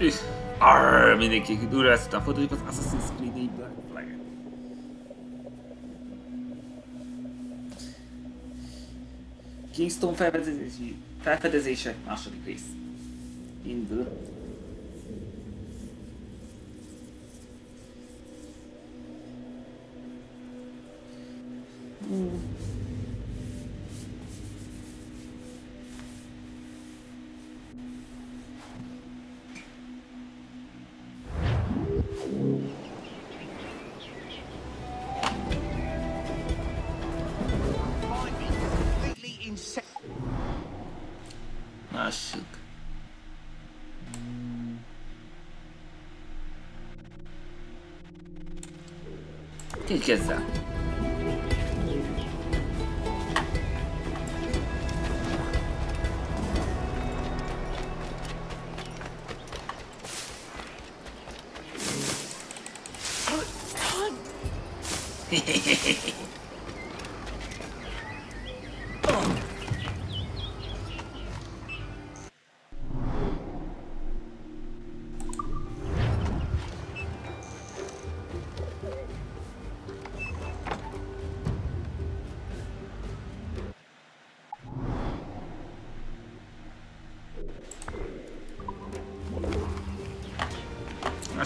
És arr, mindenki durva ezt után folytatjuk az Assassin's Creed 4 Black flag. Kingston felfedezési, felfedezése második rész. Indul. riqueza.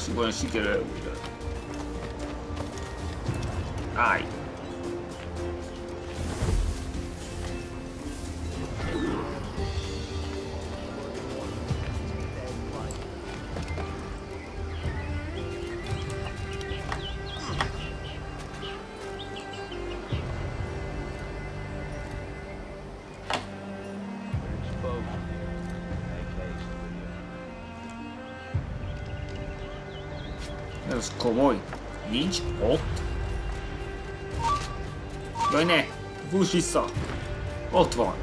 这波人是给了我 Nincs ott. Jaj ne! Fuss vissza! Ott van!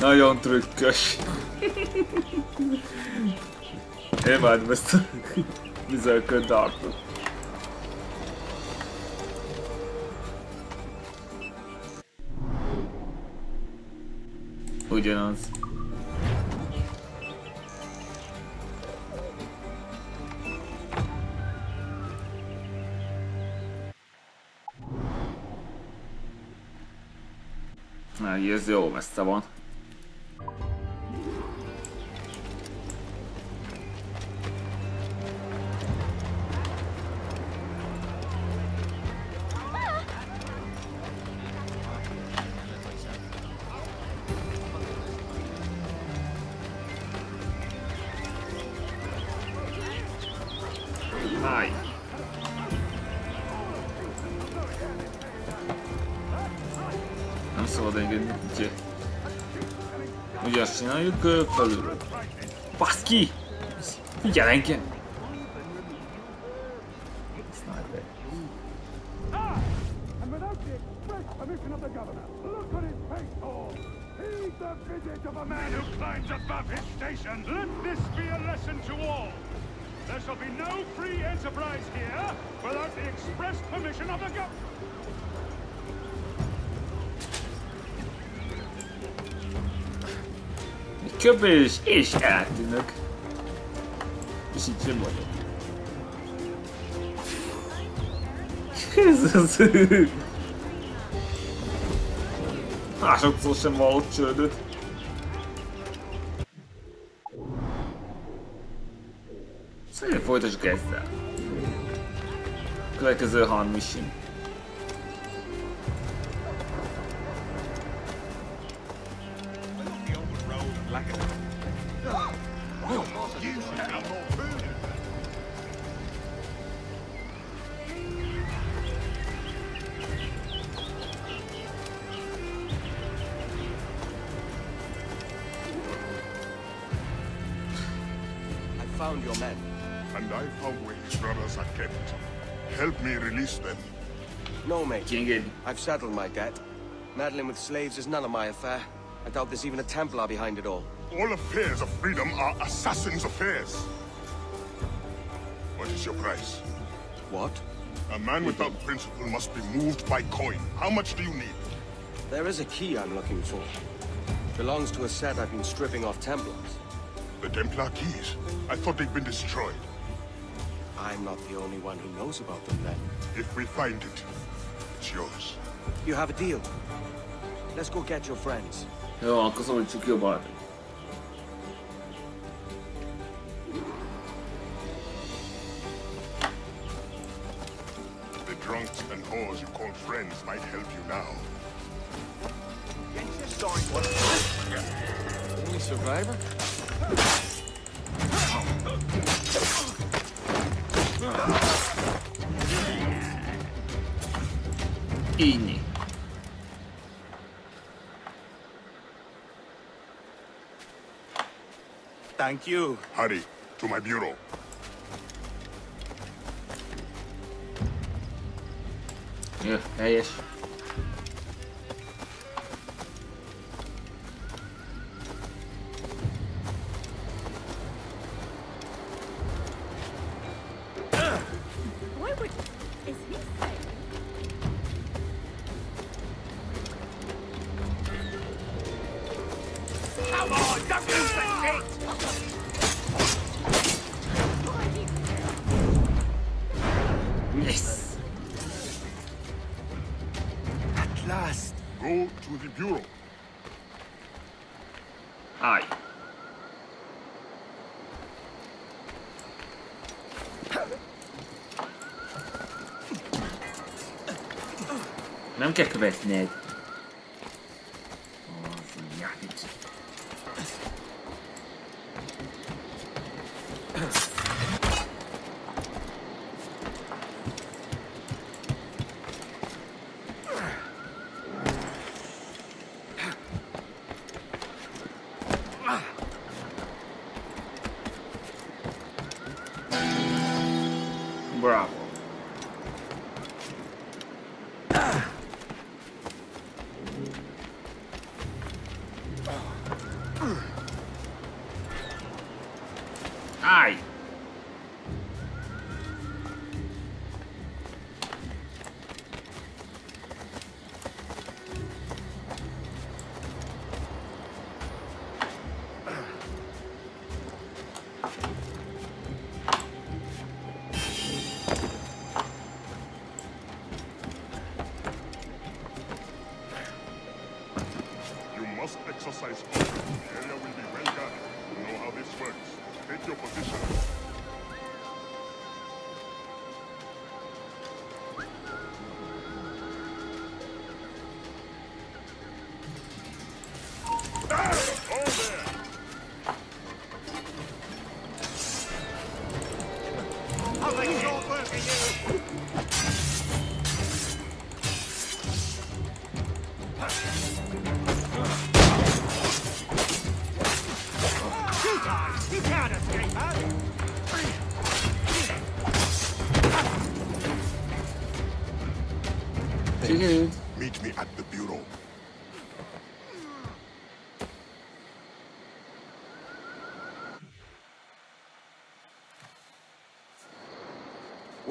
Nagyon trükkös. Imádom ezt a vizelköd dartot. Ez jó messze van. Csináljuk ö, felülről. Baszki! Figyelj engem! Köpés, és eltűnök. És így sem vagyok. Az... Másodszor sem vallott csődöt. Szerintem folytassuk ezzel. Következő Han mission. Found your men. And I found where his brothers are kept. Help me release them. No, mate. Kiengedni. I've settled my debt. Meddling with slaves is none of my affair. I doubt there's even a Templar behind it all. All affairs of freedom are assassins' affairs. What is your price? What? A man without principle must be moved by coin. How much do you need? There is a key I'm looking for. Belongs to a set I've been stripping off Templars. The Templar keys. I thought they'd been destroyed. I'm not the only one who knows about them then. If we find it, it's yours. You have a deal. Let's go get your friends. Jó, akkor szólítsuk jobban. Thank you. Hurry, to my bureau. Yeah, there he is. Come on, don't lose the The bureau. Állj. Nem kell követned.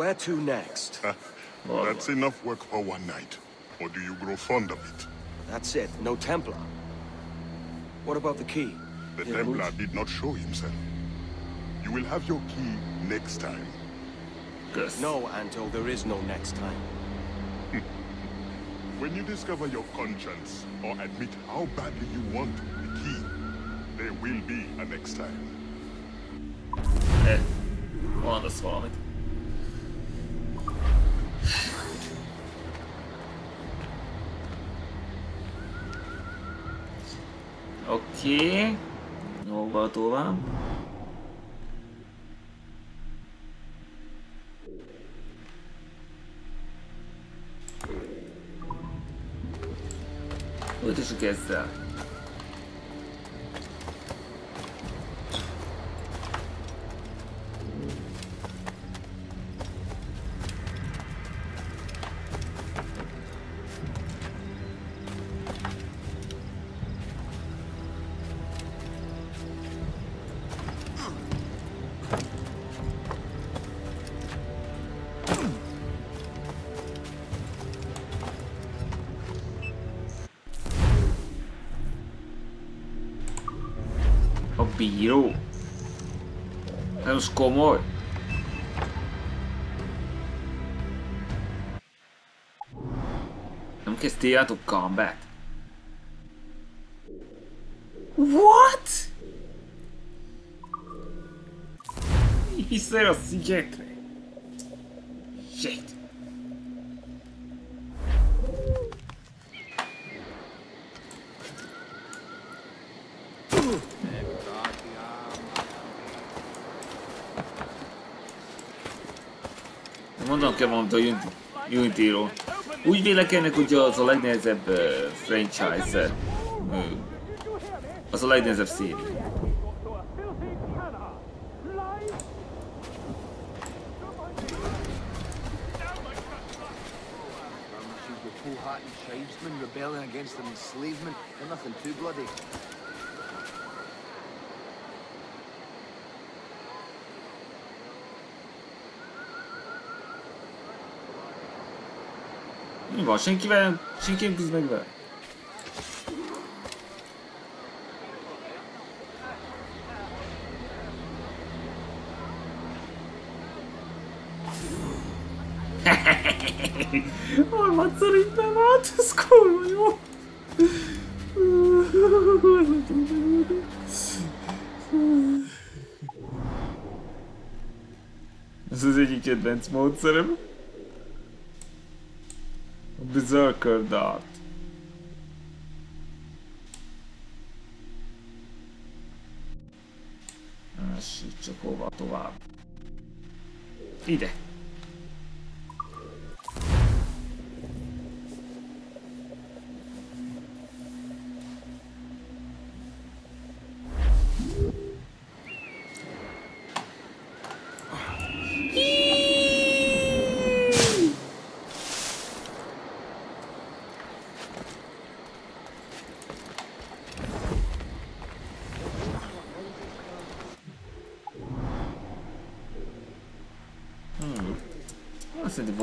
Where to next? That's enough work for one night. Or do you grow fond of it? That's it. No Templar. What about the key? The Yeah, Templar who's- did not show himself. You will have your key next time. Kösz. No, Anto, there is no next time. When you discover your conscience, or admit how badly you want the key, there will be a next time. Eh, Окей. Ну, готово. What did you guess that? vampiro. That was Comor. I'm casted to combat. What? Isso era assim, gente. Kell valamit a Unity- Unity-ról. Úgy vélekednek, hogy az a legnehezebb uh, franchise. Uh, az a legnehezebb széria. Gitmeyin var. Şenkiven. Şenkiven kızmak var. Orma царит на мат скорую. Zazidíte Dance Mode 7? Berserker Dart. Másik csak hova tovább. Ide.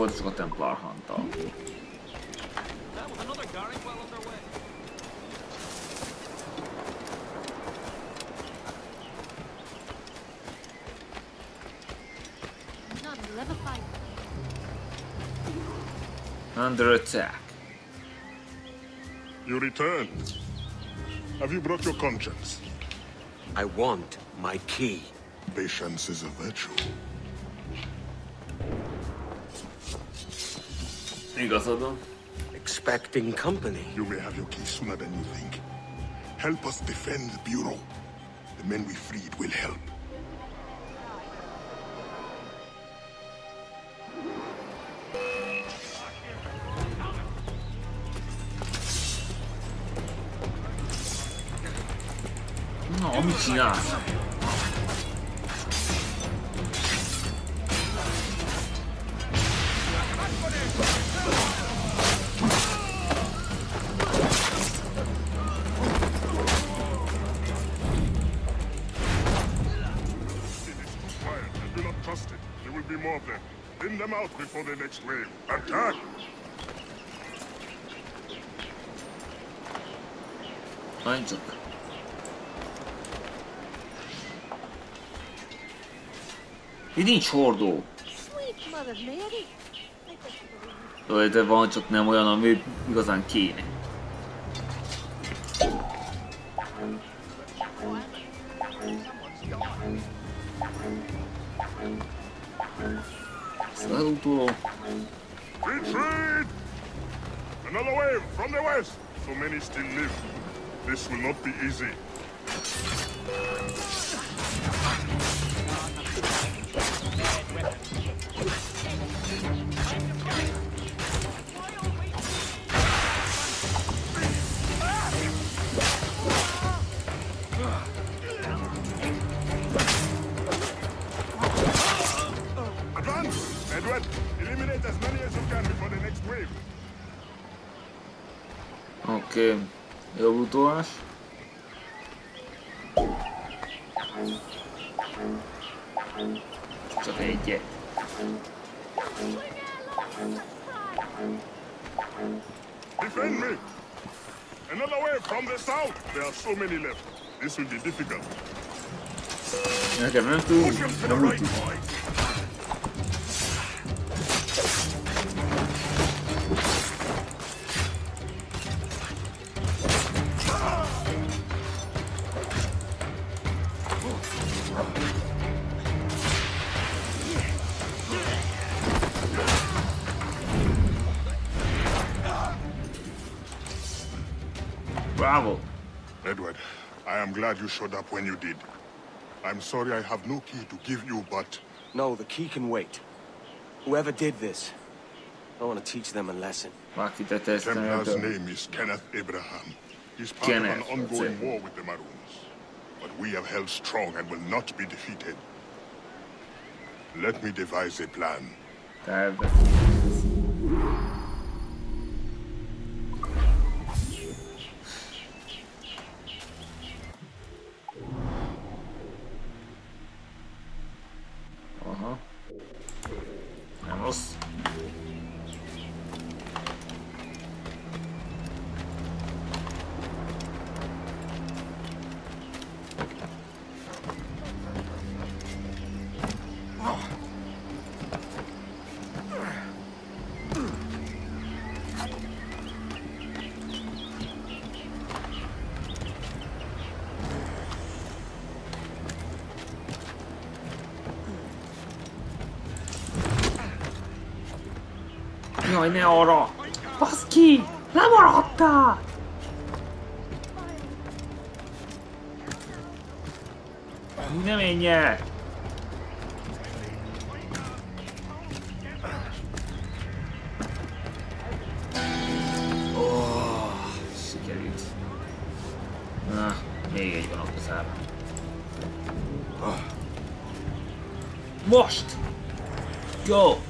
Azt szerintem volt Templar Hunter. None will ever find Under attack. You returned. Have you brought your conscience? I want my key. Patience is a virtue. Igazad van. Expecting company. You may have your key sooner than you think. Help us defend the Bureau. The men we freed will help. Na, mit csinálsz? Before the next wave. Attack! Menj csak. Itt nincs hordó. Sweet Mother Mary. Ö, De van, csak nem olyan, ami igazán kéne. Another way from the south! There are so many left. This will be difficult. Nekem nem túl, Push him to the right, boy. Glad you showed up when you did. I'm sorry I have no key to give you, but No, the key can wait. Whoever did this, I want to teach them a lesson. Valaki tette ezt a Templar's name is Kenneth Abraham. He's part Kenneth, of an ongoing war with the Maroons. But we have held strong and will not be defeated. Let me devise a plan. Jaj, ne arra! Baszki! Lemaradtál! Ne menj el! Oh, sikerült. Na, még egy van a kezában. Most! Go!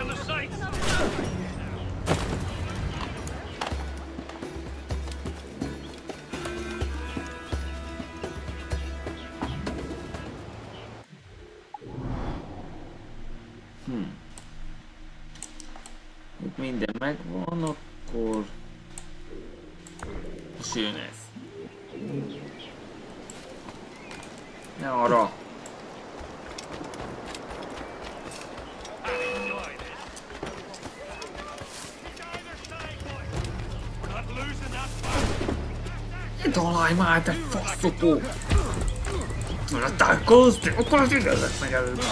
Faszopó! Tudod, tárkozni, akkor az igazat meg előbb.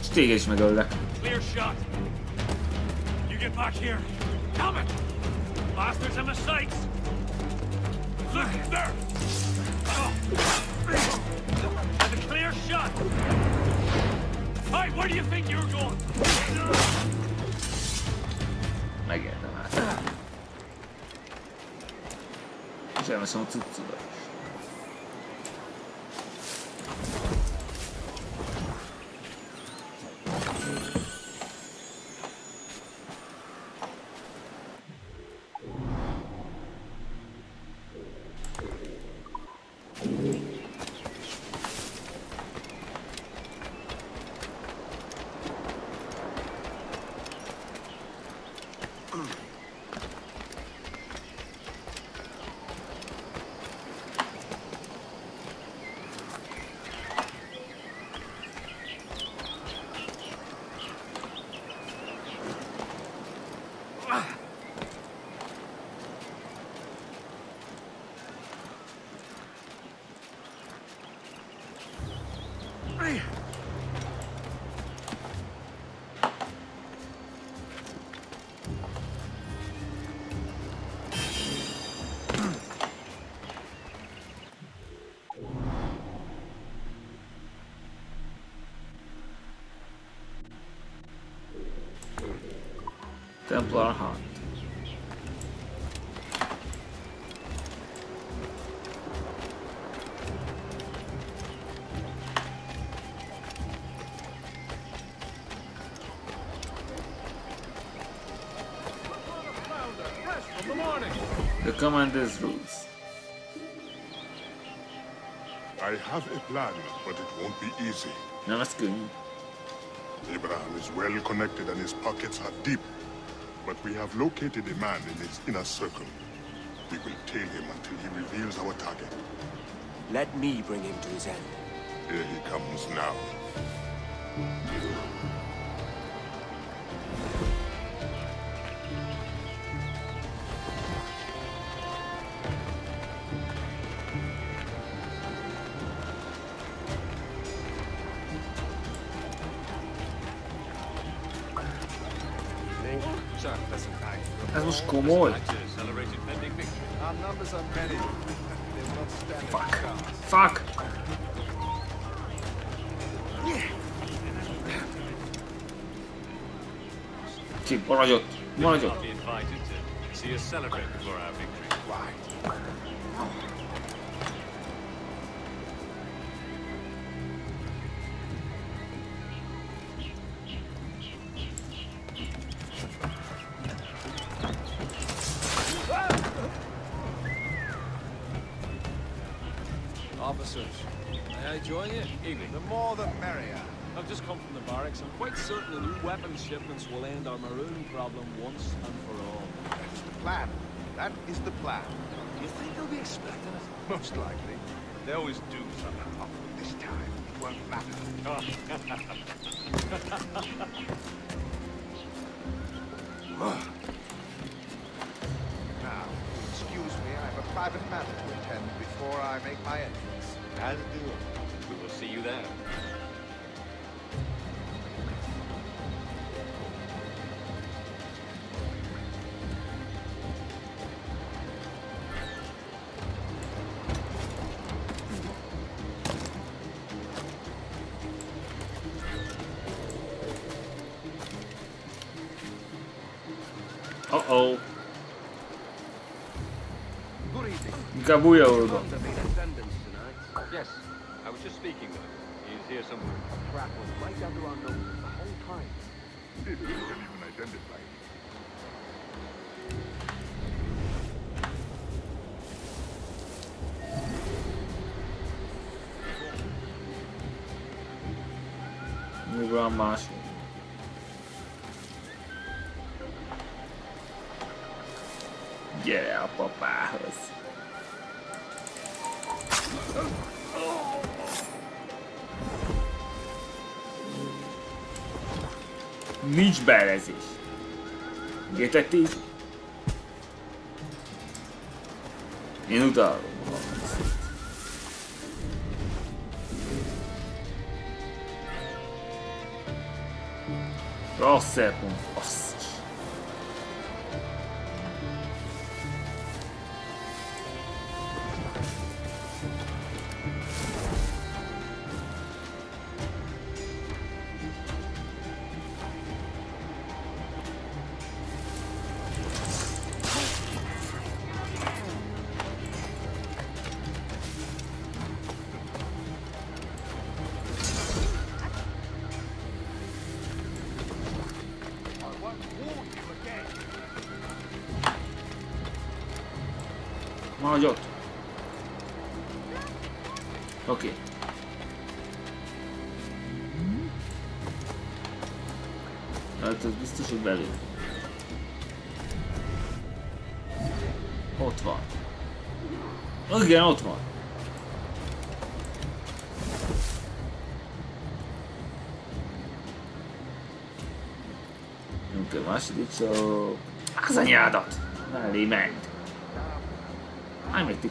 És téged is megöllek. Clear shot. You get back here. Helmet! Bastards in the sights! Look, there! Oh. A clear shot! Hey, where do you think you're going? そのツッツー Templar Hunt. The commander's rules. I have a plan, but it won't be easy. Nem, ez könnyű. Abraham is well connected and his pockets are deep. We have located a man in his inner circle. We will tail him until he reveals our target. Let me bring him to his end. Here he comes now. Morajot. Morajot. Weapons shipments will end our maroon problem once and for all. That is the plan. That is the plan. Do you think they'll be expecting us? Most likely. They always do somehow. This time, it won't matter. Uh-oh. Good evening. Inkább újra Yes, I was just speaking with him. He's here somewhere. Crap was right under our noses the whole time. Maybe we can even identify him. Nyilván más. Gyere Beelezés. Értették? Én utálom. a. Rossz szempont, ott. Oké. Okay. Hát ez biztos, hogy belül. Ott van. Igen, ott van. Nem kell második csak... Az anyádat! Mellé ment. I'm at the.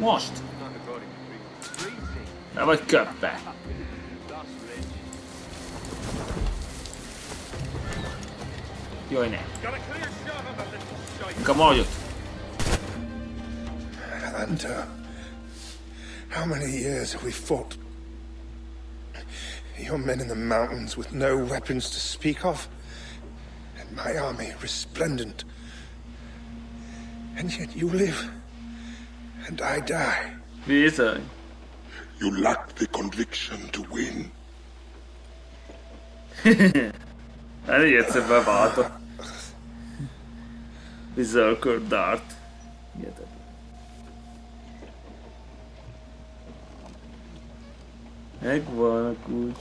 Washed. Have I got back. You're in it. Come on, you. Atlanta. How many years have we fought? Your men in the mountains with no weapons to speak of? my army resplendent. And yet you live, and I die. Wie ist er? You lack the conviction to win. also jetzt sind wir weiter. Wieso Dart? Ja, da. Agora, Gut.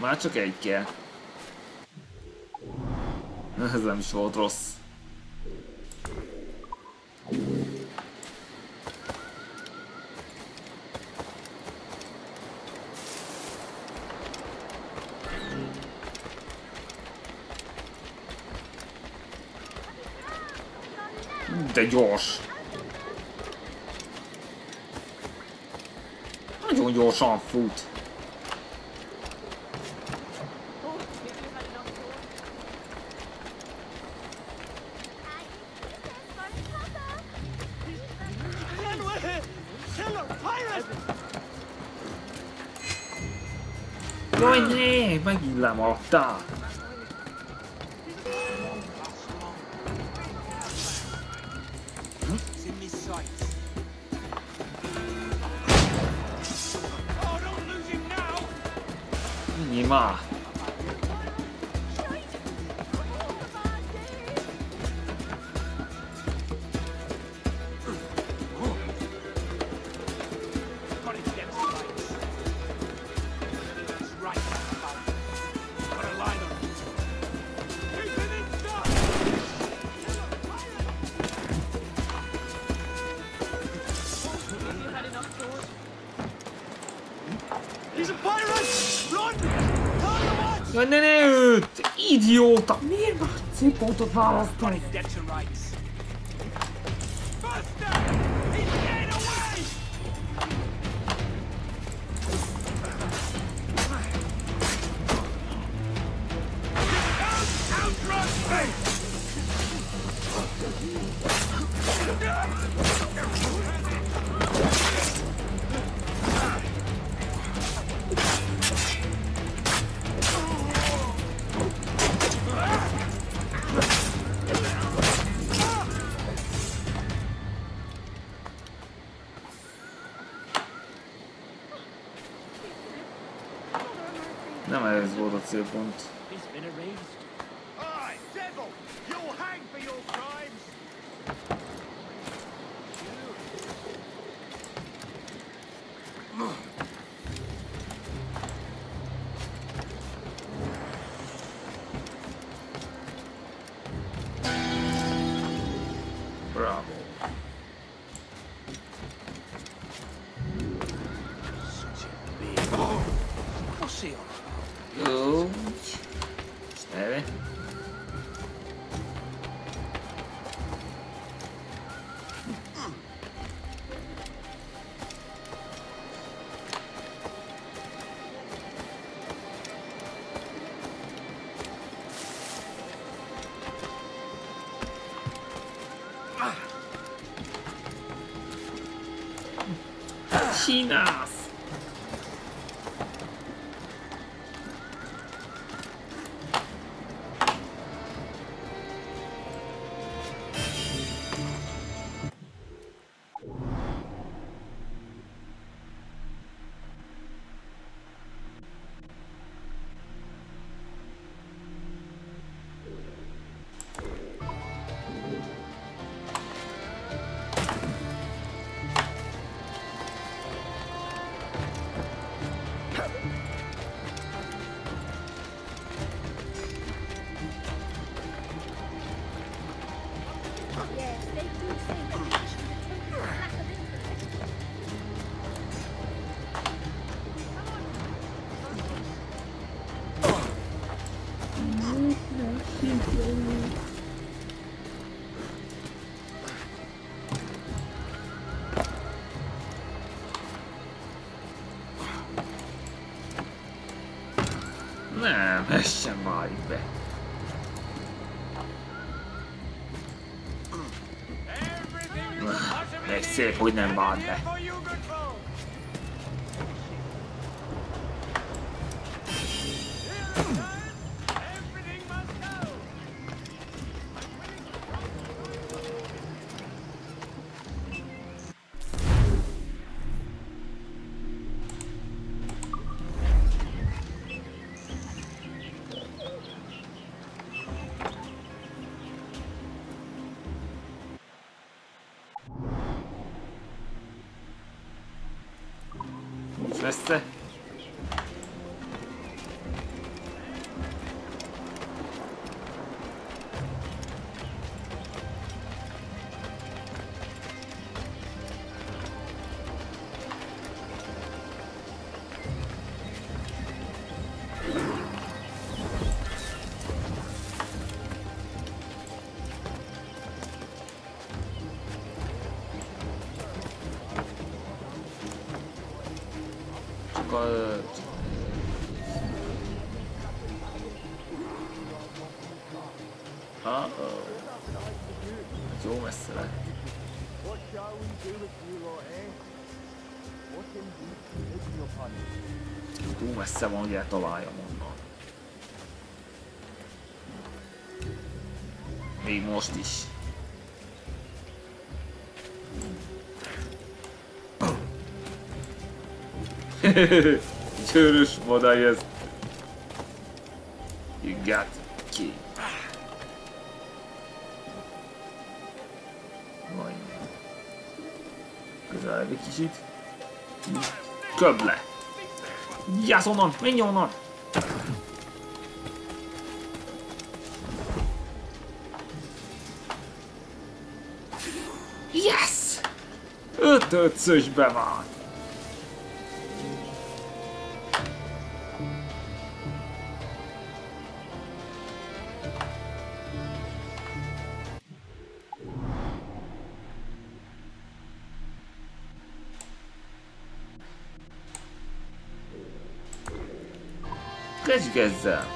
Már csak egy kell. Ez nem is volt rossz. De gyors. Nagyon gyorsan fut. la morta nie ma Autobahn. Got it, that's right. Wechselbund. 心啊！Ez válik be. Egy szép, hogy nem vált be. Csak a... Uh -oh. Take your punch? Túl messze van, hogy eltaláljam onnan. Még most is. Csőrös modály ez. You got key. Majd. Közelebb egy kicsit. Köbb le! Gyász onnan! Menj onnan! Yes! Öt ötszösbe van! Because uh,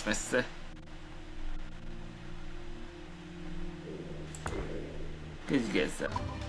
geçmezse. Biz gezeriz.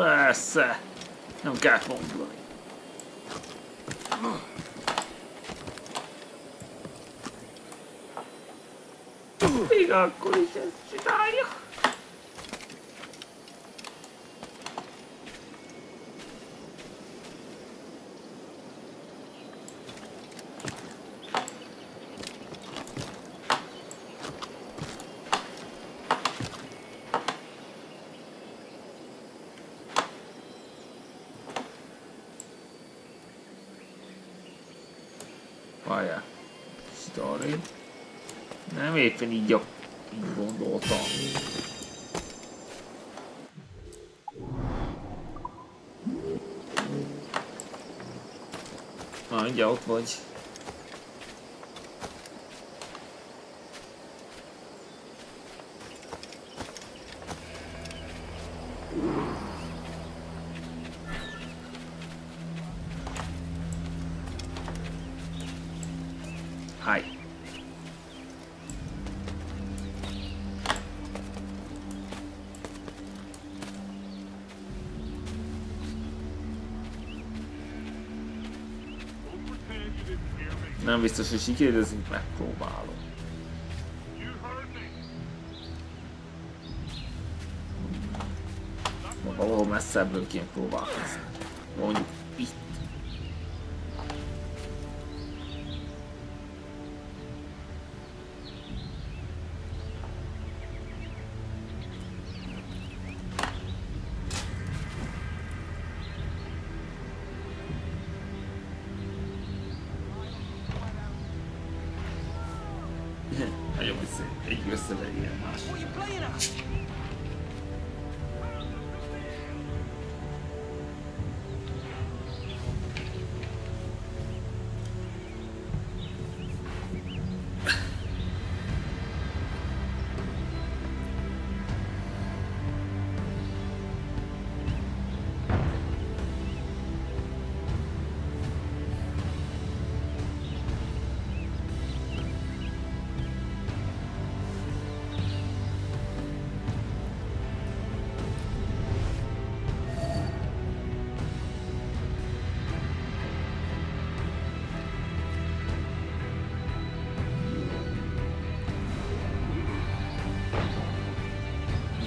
Passa! Não garfam, Bloody. Fica com licença. Éppen így, a- így gondoltam. Na, mindjárt ott vagy. Nem biztos, hogy sikerül, de azért megpróbálom. Valahol messzebbről kéne próbálkozni. Mondjuk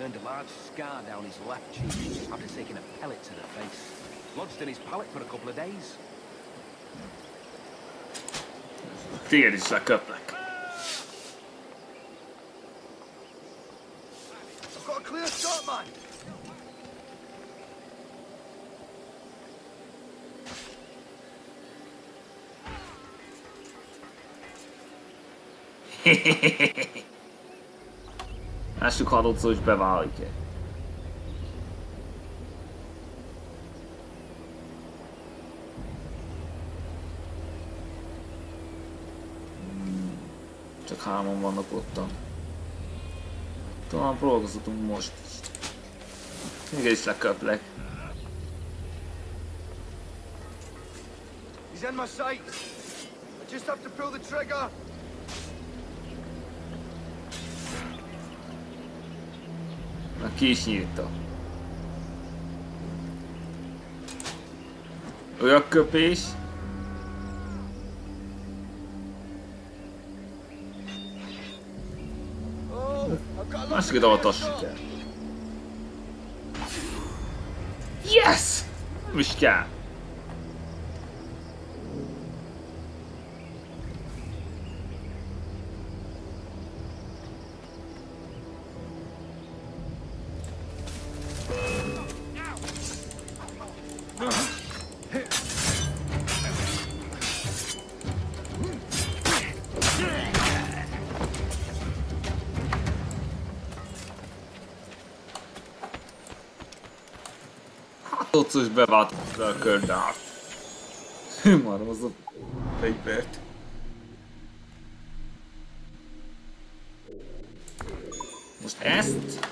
Earned a large scar down his left cheek after taking a pellet to the face. Lodged in his pallet for a couple of days. Téged is leköplek. I've got a clear shot, man! Lássuk, hadocó is beválik-e. Csak hárman vannak ottan. Talán próbálkozhatunk most is. Még is leköplek. He's in my sights. I just have to pull the trigger. Na ki is nyírta. Olyan köpés. Got a el. Yes! Nem is kell. Hatodszor is bevált a kördát. Maradom az fegyvert. Most ezt...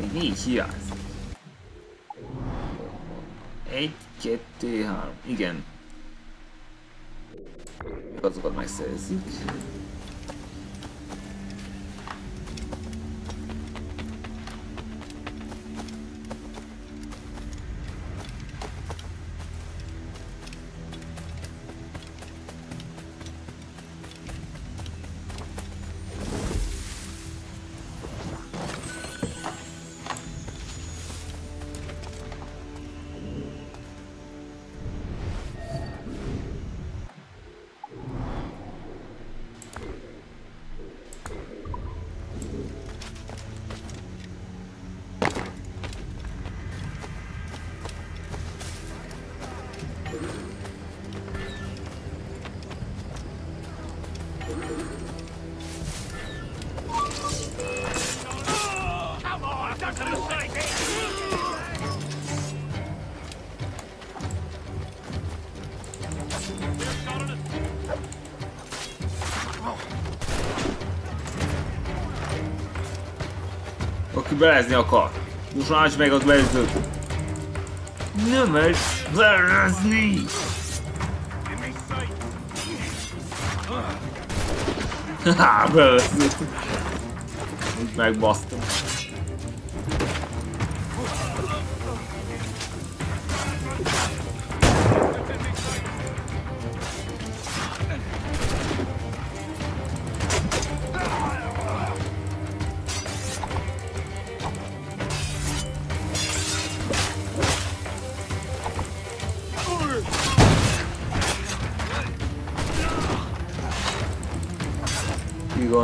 Még négy hiányzik. Egy, kettő, három. Igen. Azokat megszerezzük. Aki belezni akar. Más meg az belezőt. Nem megy belezni! Haha, belezni.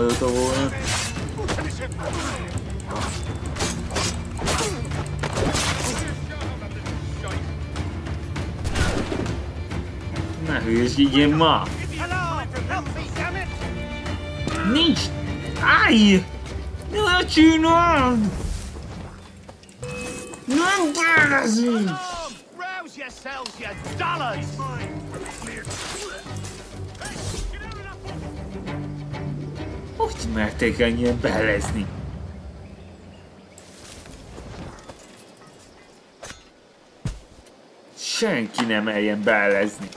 eu tô... Na rede de mó. Nem... Ai! Não é tiro! Não é assim! Merték ennyien belezni? Senki nem eljen belezni.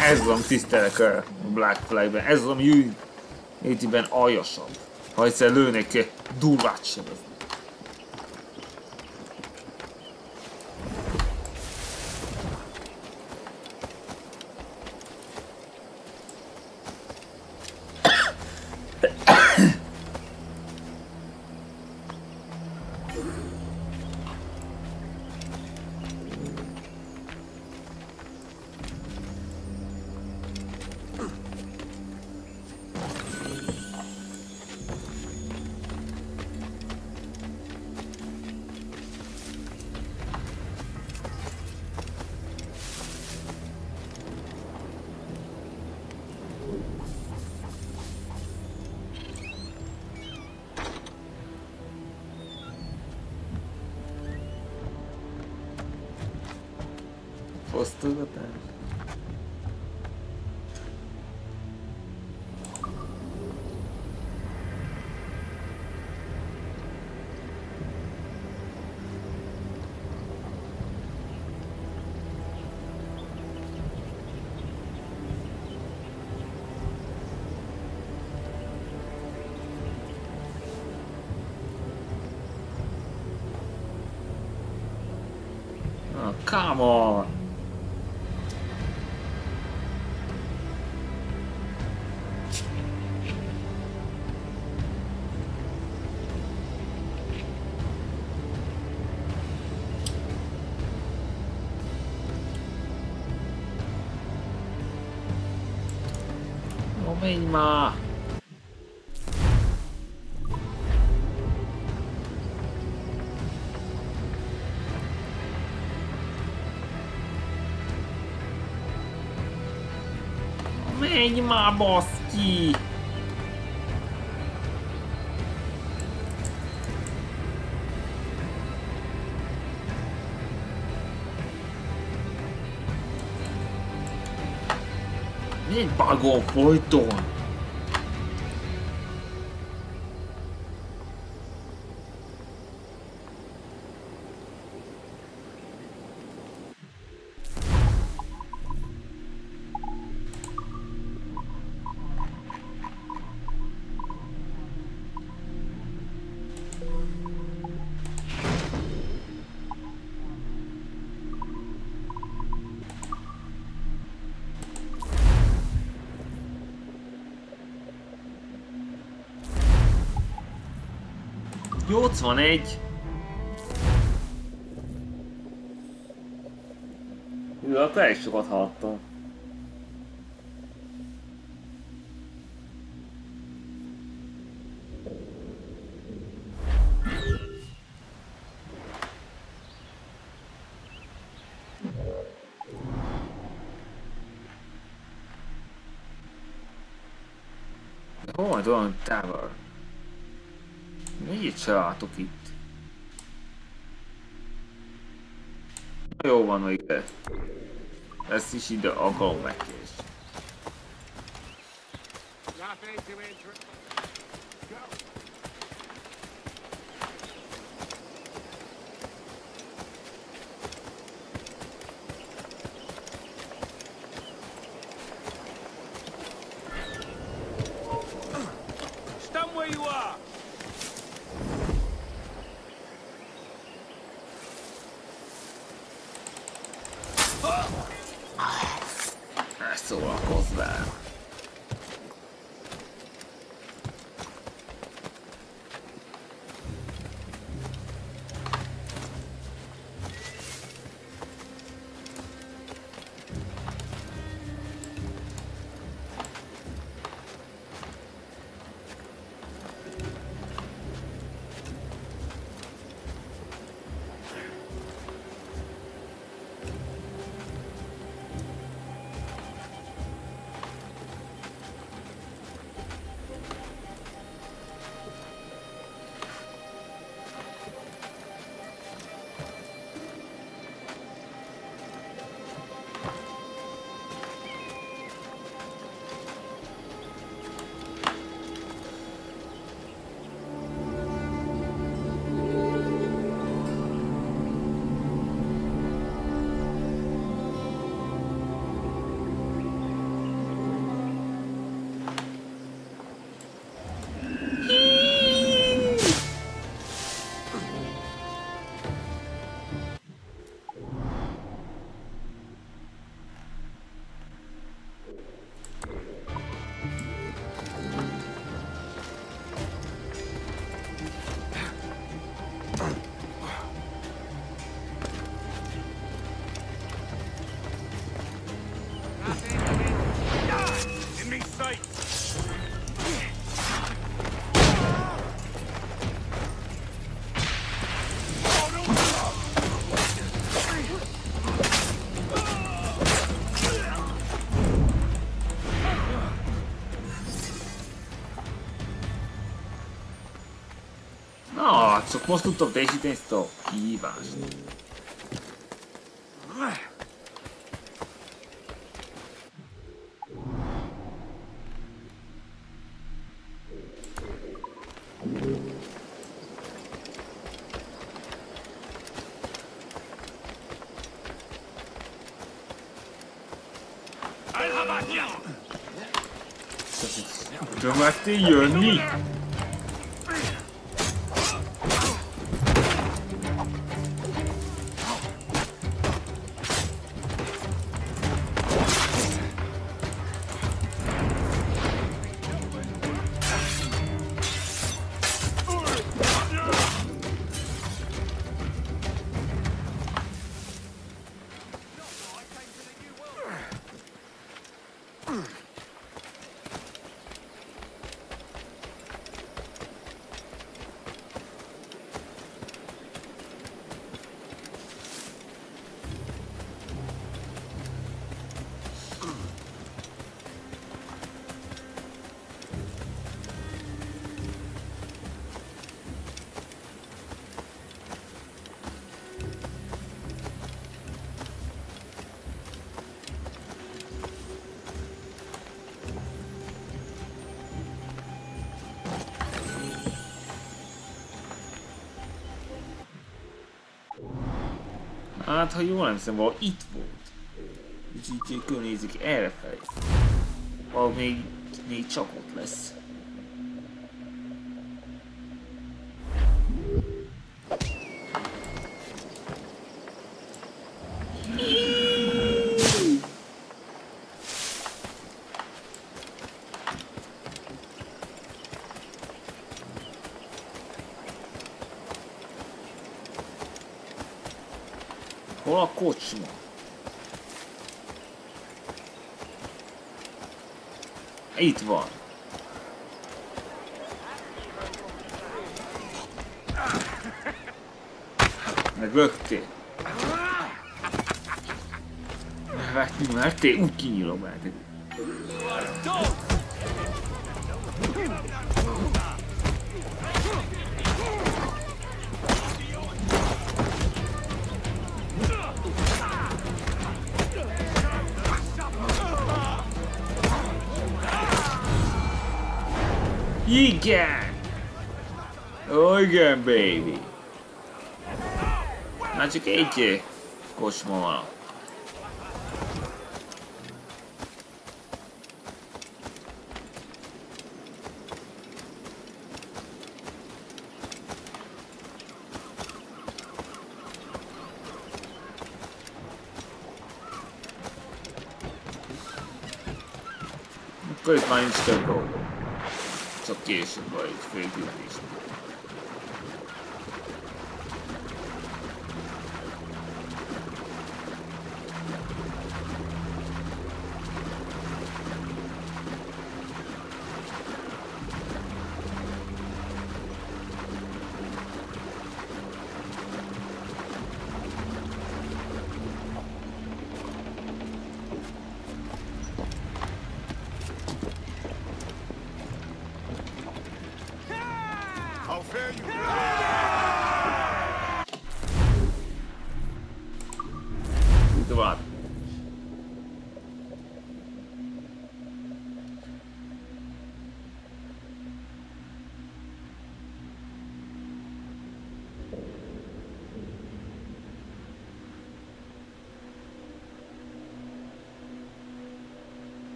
Ez amit tisztelek a Black Flag-ben. Ez ami Unity-ben aljasabb. Ha egyszer lőnek durvát sebezni. postura, tá? cima! Vem, Mabosque! Me pagou foi, Tom. 81. Jó, hát elég sokat hallottam. Hold on, tower. Miért se látok itt? Jó van, hogy ide. Ezt is ide akarom megkés. Stand Supons tu to běžíte z toho kýváš. Domácí Johnny. Hát, ha jól emlékszem, valahol itt volt. Úgyhogy így körülnézik erre felé. Valahol még, még csak Hol a kocsma? Itt van. Meglöktél. Hát, mertél, úgy kinyílom el. You again, Oh yeah, baby! Magic ki, koşmama. Kto jest Insta? education, but it's very good reason.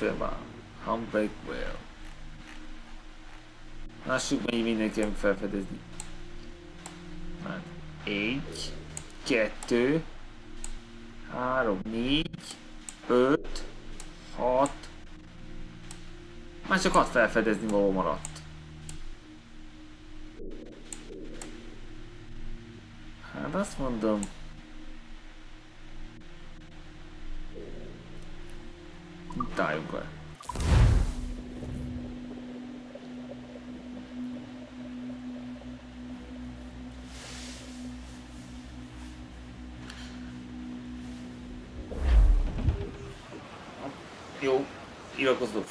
Miféle Humpback Whale. Lássuk, mennyi mindenki felfedezni. Hát, egy, kettő, három, négy, öt, hat. Már csak hat felfedezni való maradt. Hát azt mondom,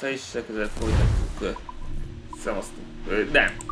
fel, és legközelebb folytatjuk. Szevasztok. Nem.